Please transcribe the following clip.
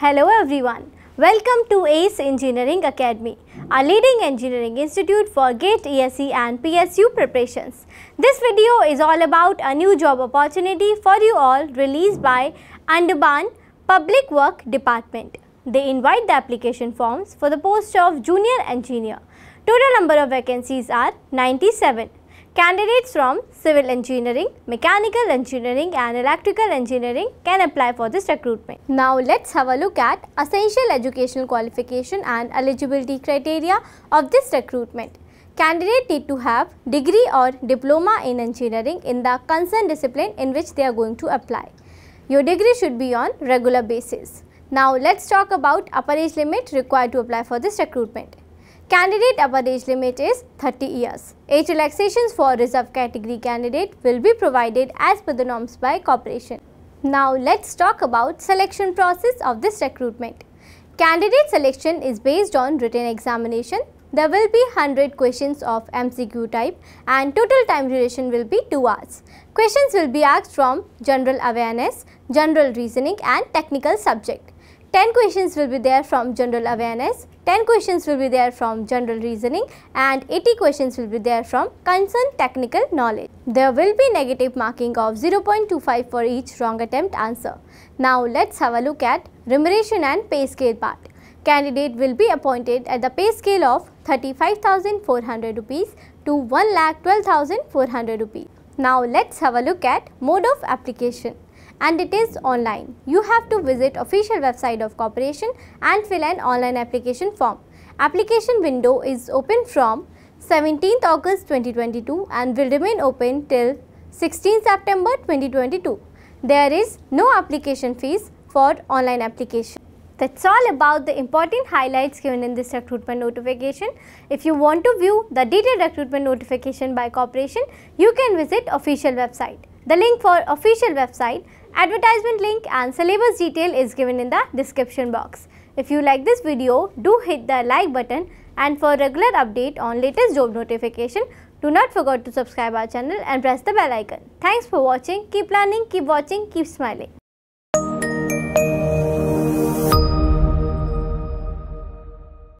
Hello everyone. Welcome to ACE Engineering Academy, a leading engineering institute for GATE, ESE and PSU preparations. This video is all about a new job opportunity for you all released by Andaman Public Work Department. They invite the application forms for the post of junior engineer. Total number of vacancies are 97. Candidates from civil engineering, mechanical engineering and electrical engineering can apply for this recruitment. Now let's have a look at essential educational qualification and eligibility criteria of this recruitment. Candidate need to have degree or diploma in engineering in the concerned discipline in which they are going to apply. Your degree should be on regular basis. Now let's talk about upper age limit required to apply for this recruitment. Candidate upper age limit is 30 years. Age relaxations for reserved category candidate will be provided as per the norms by corporation. Now let's talk about selection process of this recruitment. Candidate selection is based on written examination. There will be 100 questions of MCQ type and total time duration will be 2 hours. Questions will be asked from general awareness, general reasoning and technical subject. 10 questions will be there from general awareness, 10 questions will be there from general reasoning and 80 questions will be there from concerned technical knowledge. There will be negative marking of 0.25 for each wrong attempt answer. Now let's have a look at remuneration and pay scale part. Candidate will be appointed at the pay scale of 35,400 rupees to 1,12,400 rupees. Now let's have a look at mode of application and it is online. You have to visit official website of corporation and fill an online application form. Application window is open from 17th August 2022 and will remain open till 16 September 2022. There is no application fees for online application. That's all about the important highlights given in this recruitment notification. If you want to view the detailed recruitment notification by corporation, you can visit official website. The link for official website, advertisement link and syllabus detail is given in the description box. If you like this video, do hit the like button and for regular update on latest job notification, do not forget to subscribe our channel and press the bell icon. Thanks for watching. Keep learning, keep watching, keep smiling.